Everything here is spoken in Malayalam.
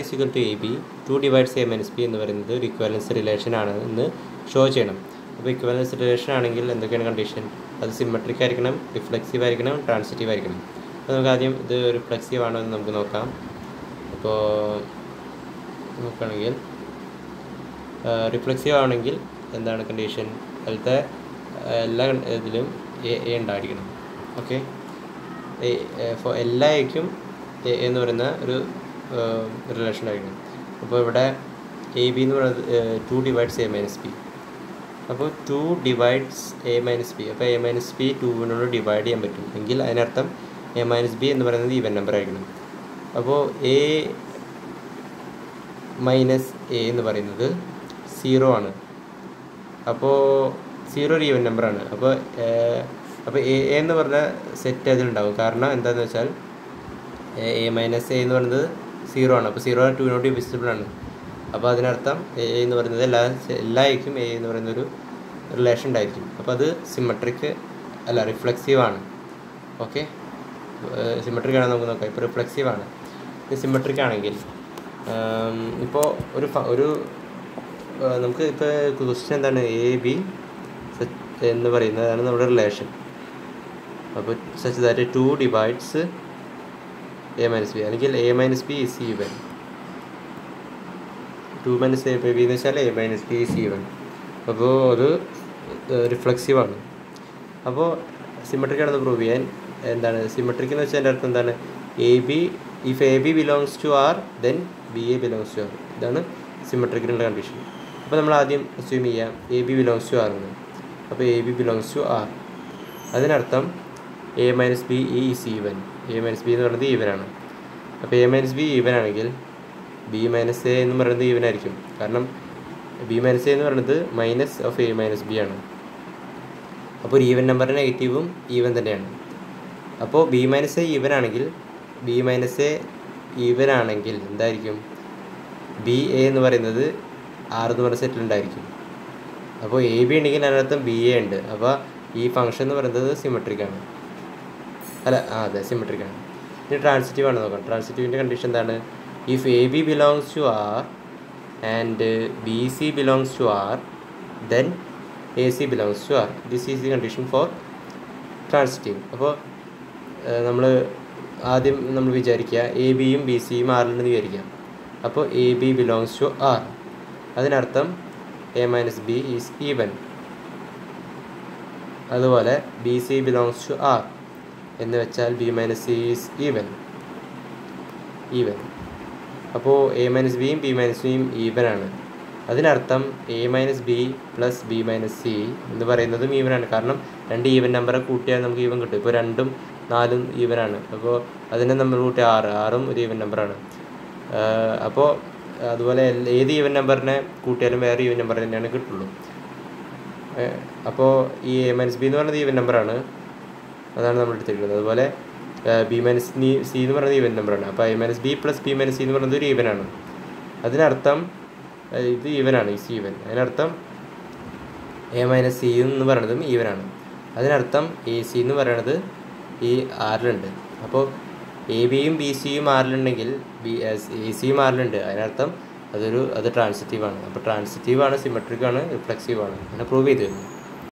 Is equal to a b two divides a minus b എന്ന് പറയുന്നത് ഒരു ഇക്വലൻസ് റിലേഷൻ ആണ് എന്ന് ഷോ ചെയ്യണം. അപ്പോൾ ഇക്വലൻസ് റിലേഷൻ ആണെങ്കിൽ എന്തൊക്കെയാണ് കണ്ടീഷൻ അത് സിമെട്രിക് ആയിരിക്കണം റിഫ്ലെക്സീവ് ആയിരിക്കണം ട്രാൻസിറ്റീവ് ആയിരിക്കണം. അപ്പോൾ നമുക്ക് ആദ്യം ഇത് റിഫ്ലെക്സീവ് ആണോ എന്ന് നമുക്ക് നോക്കാം. അപ്പോൾ നോക്കുകയാണെങ്കിൽ റിഫ്ലെക്സീവ് ആണെങ്കിൽ എന്താണ് കണ്ടീഷൻ അതിലത്തെ എല്ലാ ഇതിലും എ എ ഉണ്ടായിരിക്കണം. ഓക്കെ ഫോർ എല്ലാ എക്കും എ എന്ന് പറയുന്ന ഒരു റിലേഷൻ ആയിരുന്നു. അപ്പോൾ ഇവിടെ എ ബി എന്ന് പറയുന്നത് two divides a minus b അപ്പോൾ two divides a minus b അപ്പോൾ എ മൈനസ് ബി ടുവിനോട് ഡിവൈഡ് ചെയ്യാൻ പറ്റും. എങ്കിൽ അതിനർത്ഥം എ മൈനസ് ബി എന്ന് പറയുന്നത് ഈവൻ നമ്പർ ആയിരിക്കണം. അപ്പോൾ എ മൈനസ് എ എന്ന് പറയുന്നത് സീറോ ആണ്. അപ്പോൾ സീറോ ഒരു ഈവൻ നമ്പറാണ് അപ്പോൾ അപ്പോൾ എ എന്ന് പറഞ്ഞ സെറ്റ് അതിലുണ്ടാവും. കാരണം എന്താണെന്ന് വെച്ചാൽ എ മൈനസ് എ എന്ന് പറയുന്നത് സീറോ ആണ്. അപ്പോൾ സീറോ ടുവിനോട് ഡിവിസിബിൾ ആണ്. അപ്പോൾ അതിനർത്ഥം എ എന്ന് പറയുന്നത് എല്ലാ എല്ലാ എക്കും എ എന്ന് പറയുന്ന ഒരു റിലേഷൻ ഉണ്ടായിരിക്കും. അപ്പോൾ അത് സിമെട്രിക് അല്ല റിഫ്ലക്സീവ് ആണ്. ഓക്കെ? സിമെട്രിക് ആണ് നമുക്ക് നോക്കാം. ഇപ്പോൾ റിഫ്ലെക്സീവ് ആണ്. സിമെട്രിക് ആണെങ്കിൽ ഇപ്പോൾ ഒരു ഒരു നമുക്ക് ഇപ്പോൾ ക്വസ്റ്റ്യൻ എന്താണ്? എ ബി എന്ന് പറയുന്നതാണ് നമ്മുടെ റിലേഷൻ അപ്പോൾ such that two divides a minus b അല്ലെങ്കിൽ a minus b is even two minus a b എന്ന് വെച്ചാൽ a minus b is even അപ്പോൾ അത് റിഫ്ലക്സീവാണ് അപ്പോൾ സിമെട്രിക് ആണെന്ന് പ്രൂവ് ചെയ്യാൻ എന്താണ്? സിമെട്രിക് എന്ന് വെച്ചാൽ എന്റെ അർത്ഥം എന്താണ്? A b if a b belongs to R then b a belongs to R ഇതാണ് സിമെട്രിക്കിനുള്ള കണ്ടീഷൻ അപ്പോൾ നമ്മൾ ആദ്യം അസ്യൂം ചെയ്യാം. A b belongs to R എന്ന് അപ്പോൾ a b belongs to R അതിനർത്ഥം എ മൈനസ് ബി ഈ is even a minus b എന്ന് പറയുന്നത് ഈവനാണ് അപ്പോൾ എ മൈനസ് ബി ഈവൻ ആണെങ്കിൽ ബി മൈനസ് എ എന്ന് പറയുന്നത് ഈവൻ ആയിരിക്കും. കാരണം ബി മൈനസ് എ എന്ന് പറയുന്നത് minus of a minus b ആണ്. അപ്പോൾ ഒരു ഈവൻ നമ്പറിന് നെഗറ്റീവും ഈവൻ തന്നെയാണ്. അപ്പോൾ ബി മൈനസ് എ ഈവൻ ആണെങ്കിൽ ബി മൈനസ് എ ഈവൻ ആണെങ്കിൽ എന്തായിരിക്കും? ബി എ എന്ന് പറയുന്നത് ആർ എന്ന് പറയുന്ന സെറ്റിലുണ്ടായിരിക്കും അപ്പോൾ എ ബി ഉണ്ടെങ്കിൽ അതിനർത്ഥം ബി എ ഉണ്ട്. അപ്പോൾ ഈ ഫംഗ്ഷൻ എന്ന് പറയുന്നത് സിമെട്രിക് ആണ്. അല്ല ആ അതെ സിമെട്രിക് ആണ്. ഇനി ട്രാൻസിറ്റീവ് ആണ് നോക്കാം ട്രാൻസിറ്റീവിന്റെ കണ്ടീഷൻ എന്താണ്? If a b belongs to R and b c belongs to R then a c belongs to R this is the condition for transitive അപ്പോൾ നമ്മൾ ആദ്യം നമ്മൾ വിചാരിക്കുക എ ബിയും ബി സിയും ആറിലുണ്ടെന്ന് വിചാരിക്കാം അപ്പോൾ a b belongs to R അതിനർത്ഥം a minus b is even അതുപോലെ b c belongs to R എന്ന് വെച്ചാൽ b minus c is even even അപ്പോൾ എ മൈനസ് ബിയും ബി മൈനസ് സിയും ഈവൻ ആണ്. അതിനർത്ഥം a minus b plus b minus c എന്ന് പറയുന്നതും ഈവൻ ആണ്. കാരണം രണ്ട് ഈവൻ നമ്പറെ കൂട്ടിയാൽ നമുക്ക് ഈവൻ കിട്ടും. ഇപ്പോൾ രണ്ടും നാലും ഈവൻ ആണ്. അപ്പോൾ അതിനെ നമ്മൾ കൂട്ടി ആറ്. ആറും ഒരു ഈവൻ നമ്പറാണ് അപ്പോൾ അതുപോലെ ഏത് ഈവൻ നമ്പറിനെ കൂട്ടിയാലും വേറെ ഈവൻ നമ്പർ തന്നെയാണ് കിട്ടുള്ളൂ. അപ്പോൾ ഈ എ മൈനസ് ബി എന്ന് പറയുന്നത് ഈവൻ നമ്പറാണ് അതാണ് നമ്മൾ എടുത്തിരിക്കുന്നത് അതുപോലെ ബി മൈനസ് സി എന്ന് പറയുന്നത് ഈവൻ നമ്പറാണ് അപ്പോൾ a minus b plus b minus c എന്ന് പറയുന്നത് ഒരു ഈവനാണ് അതിനർത്ഥം ഇത് ഈവനാണ് ഈ സി ഈവൻ അതിനർത്ഥം എ മൈനസ് സി എന്ന് പറയുന്നതും ഈവനാണ് അതിനർത്ഥം എ സി എന്ന് പറയുന്നത് ഈ ആറിലുണ്ട് അപ്പോൾ എ ബിയും ബി സിയും ആറിലുണ്ടെങ്കിൽ ബി എ സിയും ആറിലുണ്ട് അതിനർത്ഥം അതൊരു അത് ട്രാൻസിറ്റീവ് ആണ്. അപ്പോൾ ട്രാൻസിറ്റീവ് ആണ് സിമെട്രിക് ആണ് റിഫ്ലെക്സീവ് ആണ്. അങ്ങനെ പ്രൂവ് ചെയ്ത് തരുന്നു